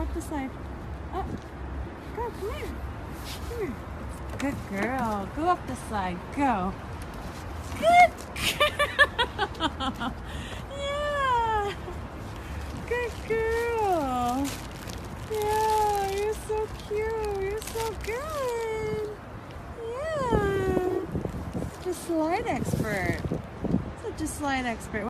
Up the side. Up. Go, come here. Come here. Good girl. Go up the side. Go. Good girl. yeah. Good girl. Yeah, you're so cute. You're so good. Yeah. Such slide expert. Such a slide expert.